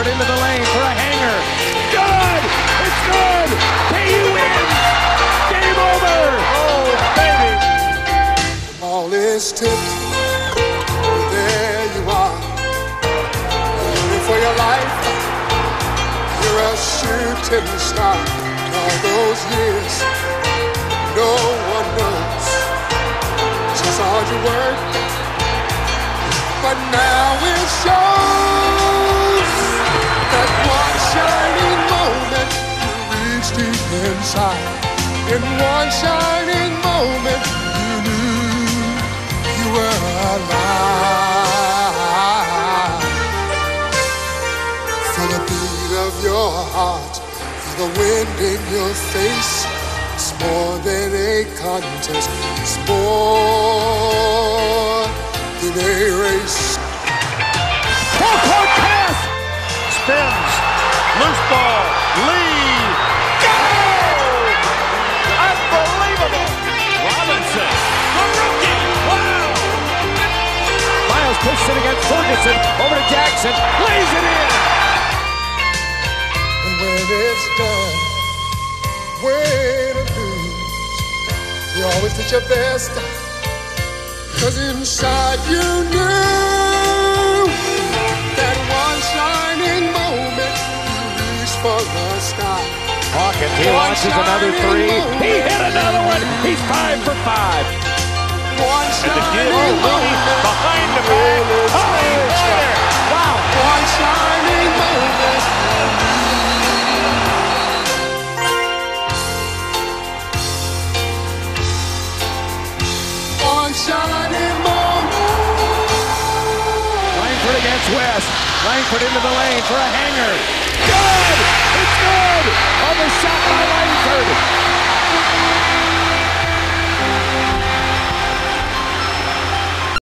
Langford into the lane for a hanger. Good! It's good! KU wins! Game over! Oh, baby! All is tipped. There you are. For your life. You're a shooting star. All those years, no one knows. Just hard you work. But now it's yours. Inside. In one shining moment, you knew you were alive. Feel the beat of your heart, for the wind in your face. It's more than a contest, it's more Against Ferguson. Over to Jackson. Lays it in. And when it's done, when it lose, you always did your best. Cause inside you knew that one shining moment you for the sky. Hawkins, he launches another three. He hit another one. He's five for five at the deal. Oh, Louie behind the back. Langford against West. Langford into the lane for a hanger. Good! It's good! On the shot by Langford.